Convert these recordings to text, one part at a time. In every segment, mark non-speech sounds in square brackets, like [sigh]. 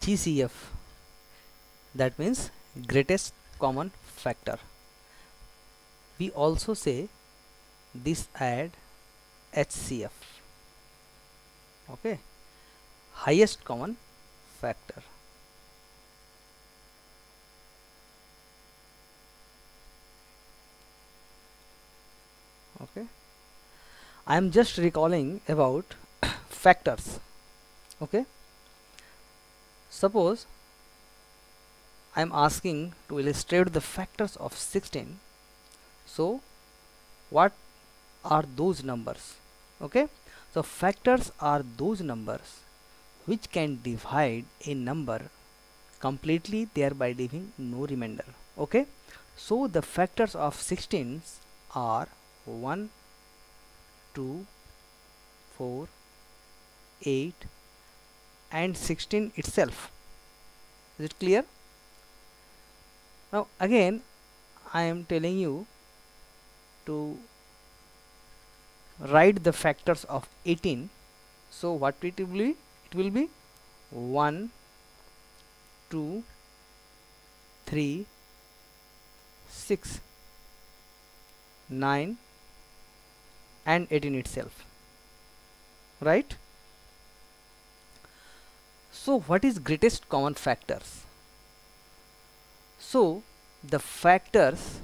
GCF that means greatest common factor. We also say this add HCF okay? Highest common factor. Okay? I am just recalling about [coughs] factors. Okay suppose I am asking to illustrate the factors of 16 so what are those numbers? Okay? So factors are those numbers which can divide a number completely thereby leaving no remainder. Okay? So the factors of 16 are 1 2 4 8 and 16 itself. Is it clear? Now again I am telling you to write the factors of 18 so what it will be? It will be 1 2 3 6 9 and 18 itself. Right so what is greatest common factors? So the factors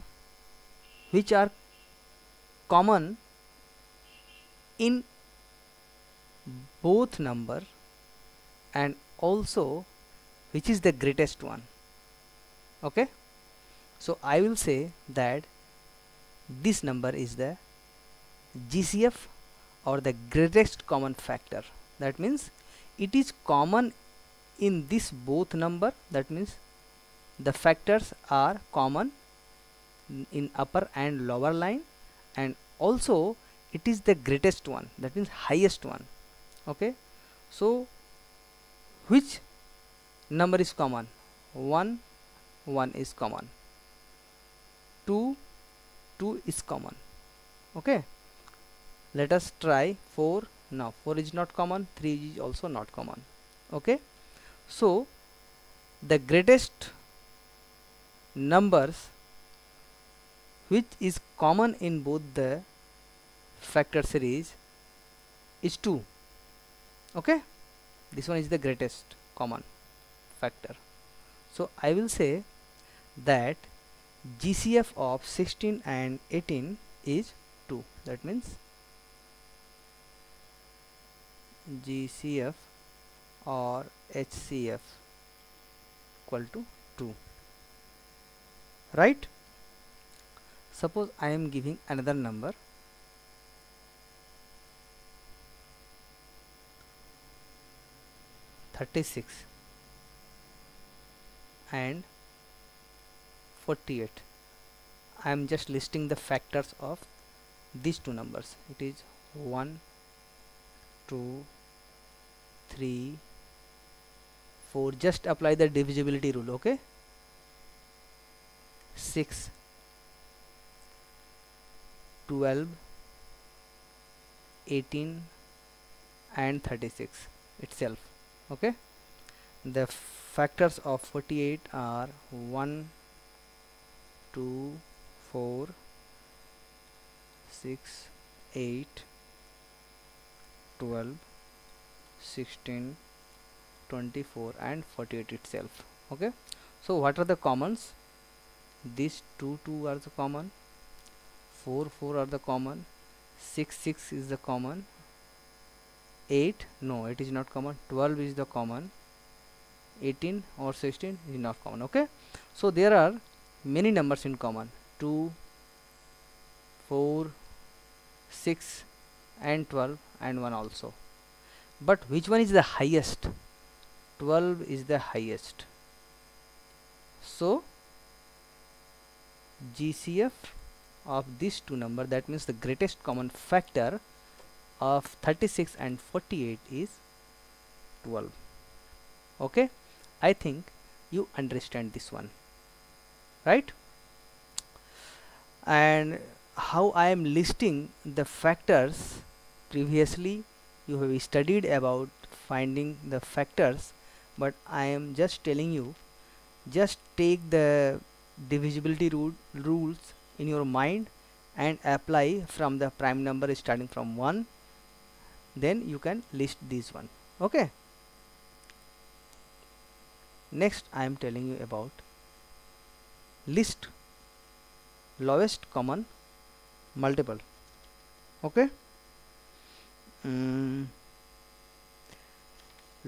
which are common in both number and also which is the greatest one. Okay? So I will say that this number is the GCF or the greatest common factor. That means it is common in this both number that means the factors are common in upper and lower line and also it is the greatest one that means highest one okay? So which number is common? 1 1 is common. 2 2 is common okay? Let us try 4 now. 4 is not common 3 is also not common okay so the greatest numbers which is common in both the factor series is 2 okay? This one is the greatest common factor. So I will say that GCF of 16 and 18 is 2 that means GCF or HCF equal to 2 right? Suppose I am giving another number. Thirty six and 48 I am just listing the factors of these two numbers. It is 1 2 3 4 just apply the divisibility rule okay? 6 12 18 and 36 itself okay? The factors of 48 are 1 2 4 6 8 12 16 24 and 48 itself. Okay? So what are the commons? These two two are the common. 4 4 are the common. 6 6 is the common. 8 no it is not common. 12 is the common. 18 or 16 is not common. Okay? So there are many numbers in common. 2 4 6 and 12 and 1 also. But which one is the highest 12 is the highest. So GCF of these two number that means the greatest common factor of 36 and 48 is 12 okay? I think you understand this one. Right? And how I am listing the factors previously you have studied about finding the factors but I am just telling you just take the divisibility rule rules in your mind and apply from the prime number starting from 1 then you can list this one. Okay? Next I am telling you about list lowest common multiple. Okay? Mm,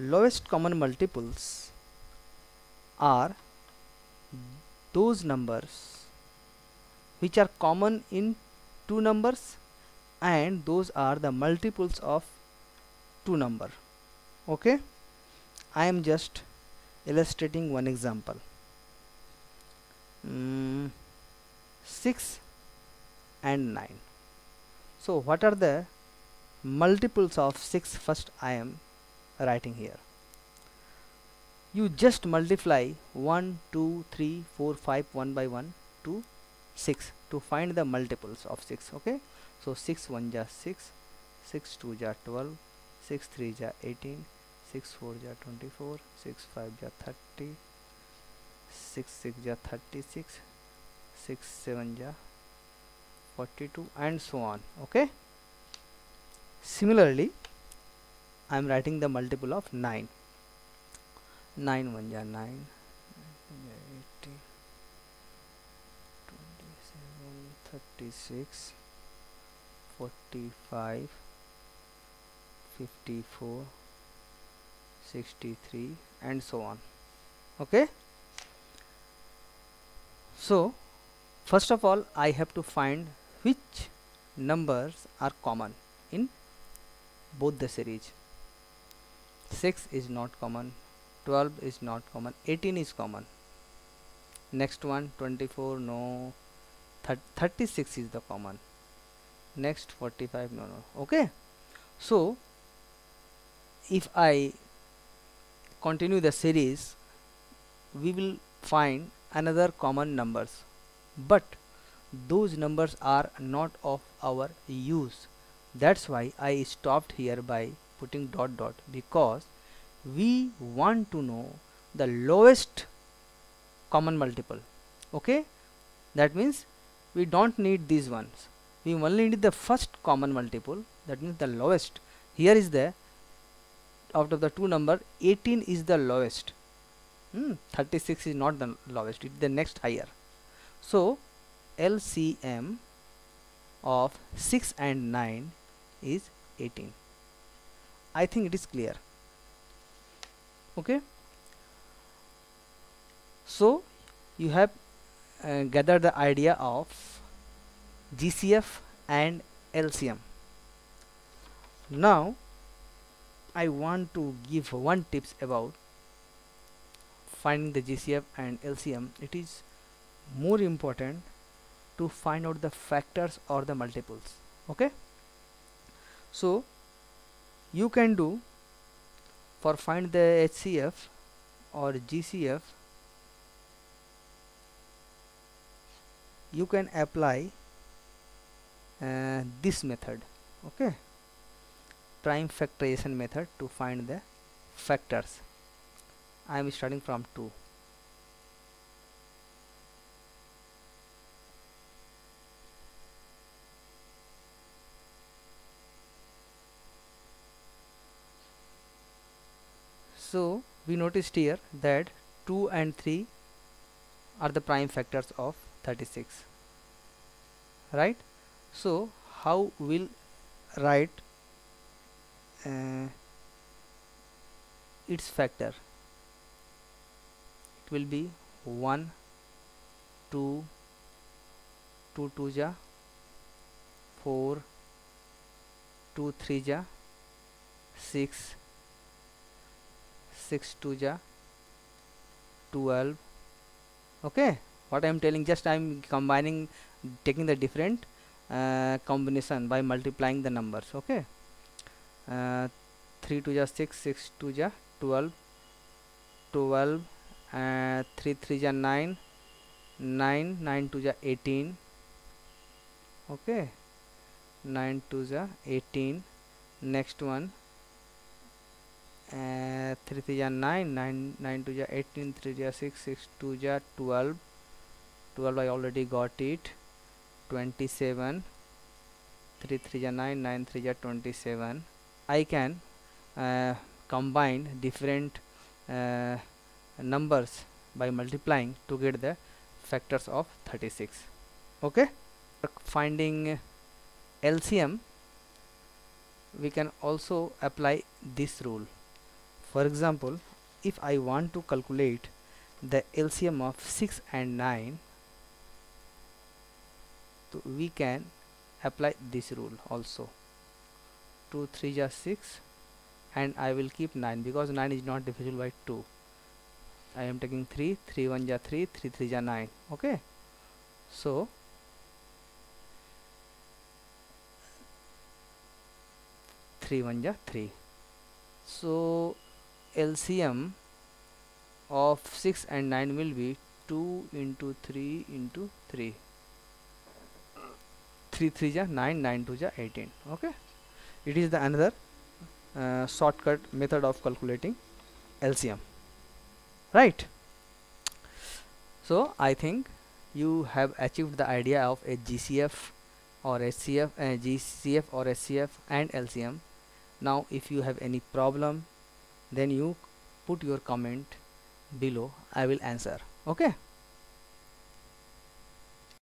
lowest common multiples are those numbers which are common in two numbers and those are the multiples of two number. Okay? I am just illustrating one example. Mm, 6 and 9 so what are the multiples of 6 first I am writing here. You just multiply 1 2 3 4 5 1 by 1 to 6 to find the multiples of 6 okay? So 6 1 ja 6 6 2 ja 12 6 3 ja 18 6 4 ja 24 6 5 ja 30 6 6 ja 36 6 7 ja 42 and so on okay? Similarly I am writing the multiple of 9 9 1 ja 9 80 27 36 45 54 63 and so on. Okay? So first of all I have to find which numbers are common in both the series 6 is not common 12 is not common 18 is common. Next one 24 no 36 is the common. Next 45 no no okay? So if I continue the series we will find another common numbers. But those numbers are not of our use. That's why I stopped here by putting dot dot because we want to know the lowest common multiple okay? That means we don't need these ones. We only need the first common multiple that means the lowest. Here is the out of the two number 18 is the lowest. Hmm, 36 is not the lowest it's the next higher. So LCM of 6 and 9 is 18 I think it is clear. Okay? So you have uh, gathered the idea of GCF and LCM now I want to give one tips about finding the GCF and LCM it is more important to find out the factors or the multiples. Okay? So you can do for find the HCF or GCF you can apply uh, this method okay? Prime factorization method to find the factors. I am starting from 2 so we noticed here that 2 and 3 are the prime factors of 36 right? So how will write uh, its factor? It will be 1 2 2 2 ja 4 2 3 ja 6 6 2 ja 12 okay what I am telling just I am combining taking the different uh, combination by multiplying the numbers okay? Uh, 3 2 ja 6 6 2 ja 12 12 uh, 3 3 ja 9 9 9 2 ja 18 okay. 9 2 ja 18 next one uh, 3 3 are 9 9 9 2 are 18 3 are 6 6 2 are 12 12 I already got it. 27 3 3 are 9 9 3 are 27 I can uh, combine different uh, numbers by multiplying to get the factors of 36 okay? Finding LCM we can also apply this rule for example if I want to calculate the LCM of 6 and 9 so we can apply this rule also. 2 3 just 6 and I will keep 9 because 9 is not divisible by 2 I am taking 3 3 1 ja 3 3 3 ja 9 okay. So three one ja three. So LCM of 6 and 9 will be 2 into 3 into 3 3 3 ja 9 9 2 ja 18 okay? It is the another uh, shortcut method of calculating LCM right? So I think you have achieved the idea of a GCF or HCF uh, GCF or HCF and LCM now if you have any problem then you put your comment below I will answer. Okay